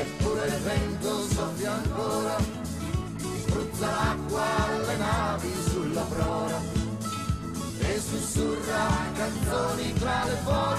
eppure il vento soffia ancora, spruzza l'acqua alle navi sulla prora e sussurra canzoni tra le foglie,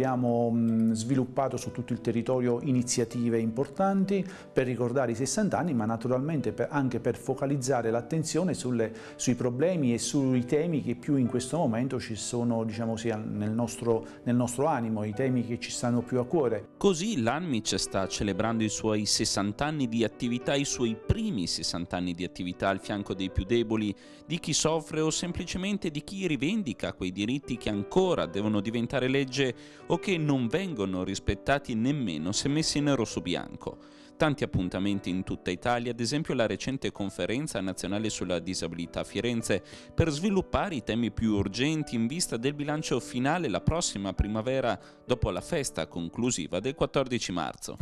abbiamo sviluppato su tutto il territorio iniziative importanti per ricordare i 60 anni, ma naturalmente anche per focalizzare l'attenzione sui problemi e sui temi che più in questo momento ci sono diciamo nel nostro, nel nostro animo, i temi che ci stanno più a cuore. Così l'ANMIC sta celebrando i suoi 60 anni di attività, i suoi primi 60 anni di attività al fianco dei più deboli, di chi soffre o semplicemente di chi rivendica quei diritti che ancora devono diventare legge o che non vengono rispettati nemmeno se messi nero su bianco. Tanti appuntamenti in tutta Italia, ad esempio la recente conferenza nazionale sulla disabilità a Firenze, per sviluppare i temi più urgenti in vista del bilancio finale la prossima primavera dopo la festa conclusiva del 14 marzo.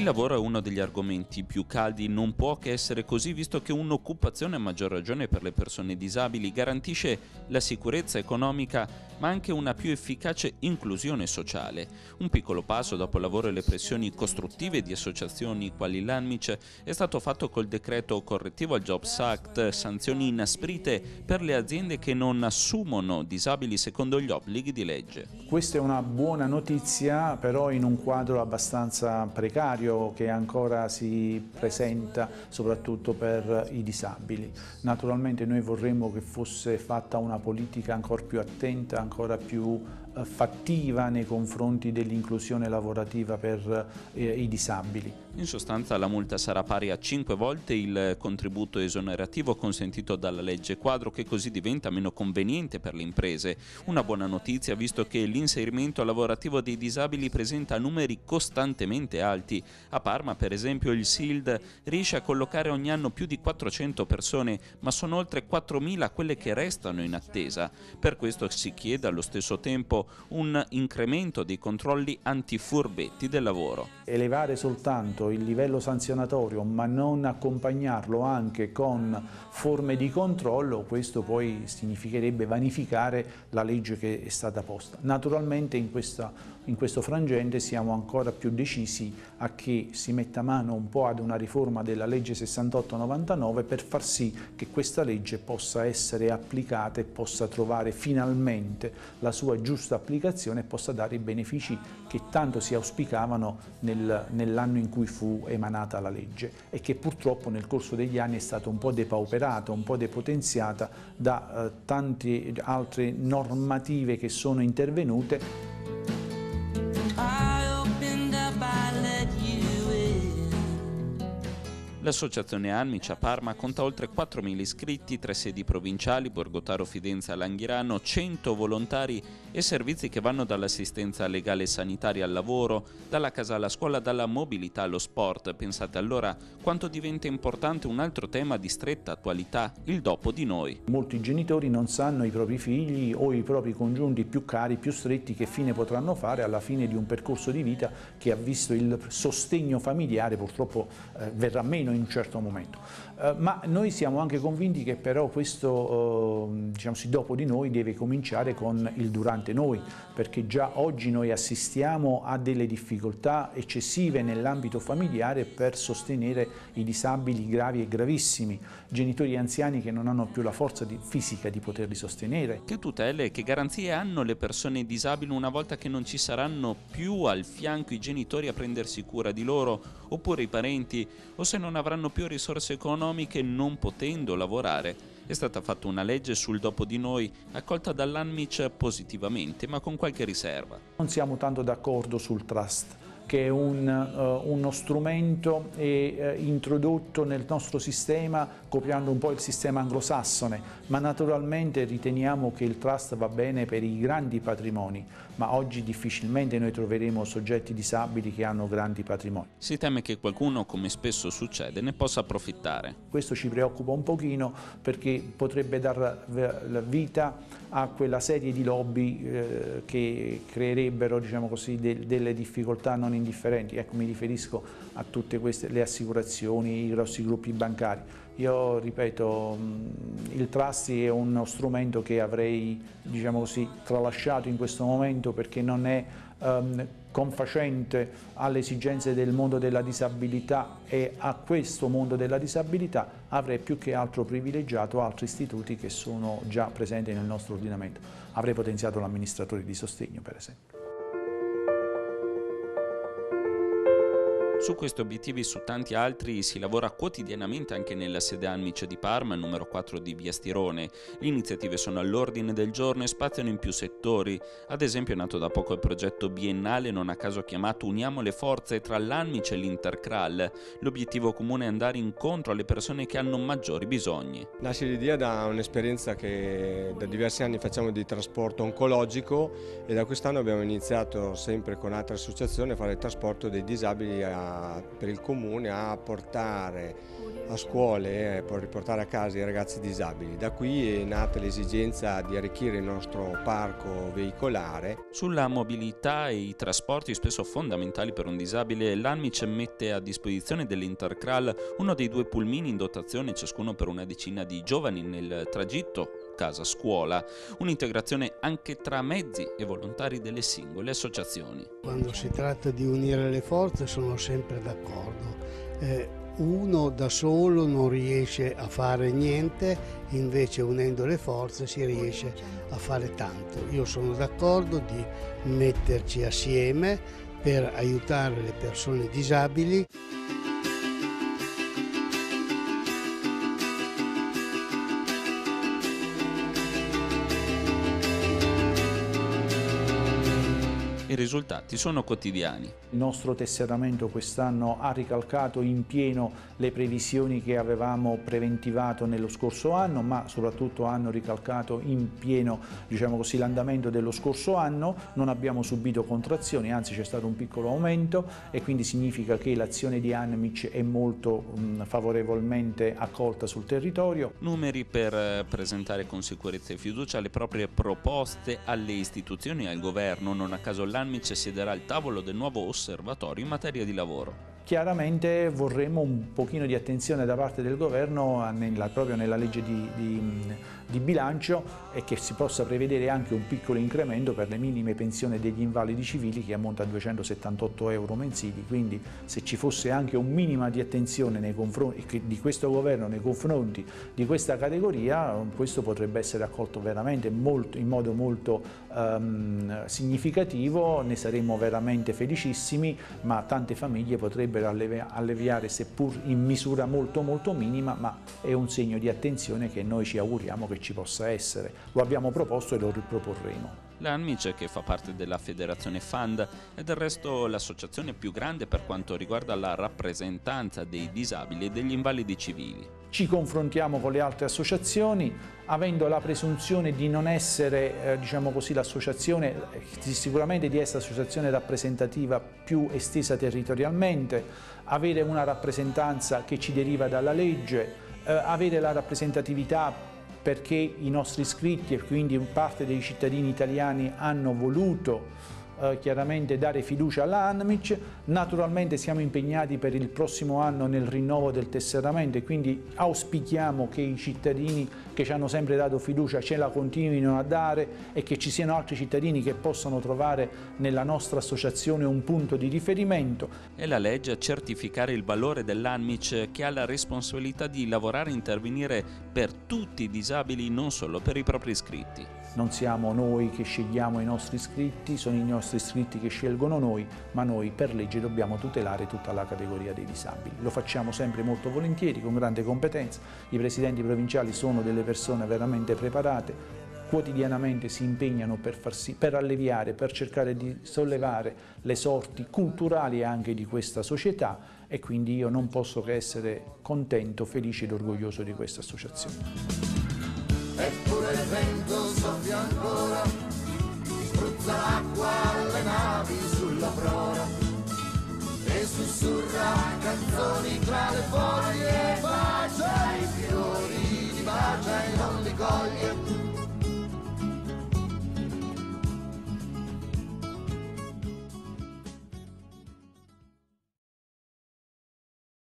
Il lavoro è uno degli argomenti più caldi, non può che essere così visto che un'occupazione a maggior ragione per le persone disabili garantisce la sicurezza economica ma anche una più efficace inclusione sociale. Un piccolo passo dopo il lavoro e le pressioni costruttive di associazioni quali l'ANMIC è stato fatto col decreto correttivo al Jobs Act, sanzioni inasprite per le aziende che non assumono disabili secondo gli obblighi di legge. Questa è una buona notizia però in un quadro abbastanza precario rischio che ancora si presenta soprattutto per i disabili. Naturalmente noi vorremmo che fosse fatta una politica ancora più attenta, ancora più eh, fattiva nei confronti dell'inclusione lavorativa per eh, i disabili. In sostanza la multa sarà pari a 5 volte il contributo esonerativo consentito dalla legge quadro che così diventa meno conveniente per le imprese. Una buona notizia visto che l'inserimento lavorativo dei disabili presenta numeri costantemente alti. A Parma per esempio il SILD riesce a collocare ogni anno più di 400 persone ma sono oltre 4.000 quelle che restano in attesa. Per questo si chiede allo stesso tempo un incremento dei controlli antifurbetti del lavoro. Elevare soltanto il livello sanzionatorio ma non accompagnarlo anche con forme di controllo, questo poi significherebbe vanificare la legge che è stata posta. Naturalmente in, questa, in questo frangente siamo ancora più decisi a che si metta mano un po' ad una riforma della legge 68-99 per far sì che questa legge possa essere applicata e possa trovare finalmente la sua giusta applicazione possa dare i benefici che tanto si auspicavano nel, nell'anno in cui fu emanata la legge e che purtroppo nel corso degli anni è stata un po' depauperata, un po' depotenziata da eh, tante altre normative che sono intervenute L'associazione Anmic a Parma conta oltre 4.000 iscritti, tre sedi provinciali, Borgotaro, Fidenza Langhirano, 100 volontari e servizi che vanno dall'assistenza legale e sanitaria al lavoro, dalla casa alla scuola, dalla mobilità allo sport. Pensate allora quanto diventa importante un altro tema di stretta attualità, il dopo di noi. Molti genitori non sanno i propri figli o i propri congiunti più cari, più stretti, che fine potranno fare alla fine di un percorso di vita che ha visto il sostegno familiare purtroppo eh, verrà meno in un certo momento. Eh, ma noi siamo anche convinti che però questo eh, diciamo, dopo di noi deve cominciare con il durante noi, perché già oggi noi assistiamo a delle difficoltà eccessive nell'ambito familiare per sostenere i disabili gravi e gravissimi, genitori anziani che non hanno più la forza di, fisica di poterli sostenere. Che tutele, e che garanzie hanno le persone disabili una volta che non ci saranno più al fianco i genitori a prendersi cura di loro, oppure i parenti, o se non avranno più risorse economiche non potendo lavorare. È stata fatta una legge sul dopo di noi, accolta dall'ANMIC positivamente, ma con qualche riserva. Non siamo tanto d'accordo sul trust che è un, uh, uno strumento è, uh, introdotto nel nostro sistema copiando un po' il sistema anglosassone, ma naturalmente riteniamo che il trust va bene per i grandi patrimoni, ma oggi difficilmente noi troveremo soggetti disabili che hanno grandi patrimoni. Si teme che qualcuno, come spesso succede, ne possa approfittare. Questo ci preoccupa un pochino perché potrebbe dar vita a quella serie di lobby eh, che creerebbero diciamo così, de delle difficoltà non indifferenti. Ecco, mi riferisco a tutte queste, le assicurazioni, i grossi gruppi bancari. Io ripeto, il trust è uno strumento che avrei diciamo così, tralasciato in questo momento perché non è um, confacente alle esigenze del mondo della disabilità e a questo mondo della disabilità avrei più che altro privilegiato altri istituti che sono già presenti nel nostro ordinamento. Avrei potenziato l'amministratore di sostegno per esempio. Su questi obiettivi e su tanti altri si lavora quotidianamente anche nella sede Anmice di Parma, numero 4 di Via Stirone. Le iniziative sono all'ordine del giorno e spaziano in più settori. Ad esempio è nato da poco il progetto biennale, non a caso chiamato Uniamo le forze tra l'Anmice e l'Intercral. L'obiettivo comune è andare incontro alle persone che hanno maggiori bisogni. Nasce l'idea da un'esperienza che da diversi anni facciamo di trasporto oncologico e da quest'anno abbiamo iniziato sempre con altre associazioni a fare il trasporto dei disabili a per il comune a portare a scuole e poi riportare a casa i ragazzi disabili. Da qui è nata l'esigenza di arricchire il nostro parco veicolare. Sulla mobilità e i trasporti spesso fondamentali per un disabile, l'Anmic mette a disposizione dell'Intercral uno dei due pulmini in dotazione ciascuno per una decina di giovani nel tragitto casa-scuola, un'integrazione anche tra mezzi e volontari delle singole associazioni. Quando si tratta di unire le forze sono sempre d'accordo. Eh, uno da solo non riesce a fare niente, invece unendo le forze si riesce a fare tanto. Io sono d'accordo di metterci assieme per aiutare le persone disabili. Risultati sono quotidiani. Il nostro tesseramento quest'anno ha ricalcato in pieno le previsioni che avevamo preventivato nello scorso anno, ma soprattutto hanno ricalcato in pieno diciamo l'andamento dello scorso anno, non abbiamo subito contrazioni, anzi c'è stato un piccolo aumento e quindi significa che l'azione di Anmic è molto mh, favorevolmente accolta sul territorio. Numeri per eh, presentare con sicurezza e fiducia le proprie proposte alle istituzioni e al governo, non a caso l'anno L'Anmic siederà al tavolo del nuovo osservatorio in materia di lavoro. Chiaramente vorremmo un pochino di attenzione da parte del governo nella, proprio nella legge di, di, di, bilancio e che si possa prevedere anche un piccolo incremento per le minime pensioni degli invalidi civili che ammonta a 278 euro mensili, quindi se ci fosse anche un minimo di attenzione di questo governo nei confronti di questa categoria, questo potrebbe essere accolto veramente molto, in modo molto um, significativo, ne saremmo veramente felicissimi, ma tante famiglie potrebbero alleviare seppur in misura molto molto minima, ma è un segno di attenzione che noi ci auguriamo che ci possa essere. Lo abbiamo proposto e lo riproporremo. L'Anmice, che fa parte della federazione FAND, è del resto l'associazione più grande per quanto riguarda la rappresentanza dei disabili e degli invalidi civili. Ci confrontiamo con le altre associazioni, avendo la presunzione di non essere, eh, diciamo così, l'associazione, eh, sicuramente di essere l'associazione rappresentativa più estesa territorialmente, avere una rappresentanza che ci deriva dalla legge, eh, avere la rappresentatività perché i nostri iscritti e quindi parte dei cittadini italiani hanno voluto eh, chiaramente dare fiducia alla ANMIC, naturalmente siamo impegnati per il prossimo anno nel rinnovo del tesseramento e quindi auspichiamo che i cittadini che ci hanno sempre dato fiducia ce la continuino a dare e che ci siano altri cittadini che possano trovare nella nostra associazione un punto di riferimento. È la legge a certificare il valore dell'ANMIC che ha la responsabilità di lavorare e intervenire per tutti i disabili, non solo per i propri iscritti non siamo noi che scegliamo i nostri iscritti, sono i nostri iscritti che scelgono noi, ma noi per legge dobbiamo tutelare tutta la categoria dei disabili. Lo facciamo sempre molto volentieri, con grande competenza, i presidenti provinciali sono delle persone veramente preparate, quotidianamente si impegnano per, farsi, per alleviare, per cercare di sollevare le sorti culturali anche di questa società e quindi io non posso che essere contento, felice ed orgoglioso di questa associazione. Eppure il vento soffia ancora, spruzza l'acqua alle navi sulla prora e sussurra canzoni tra le foglie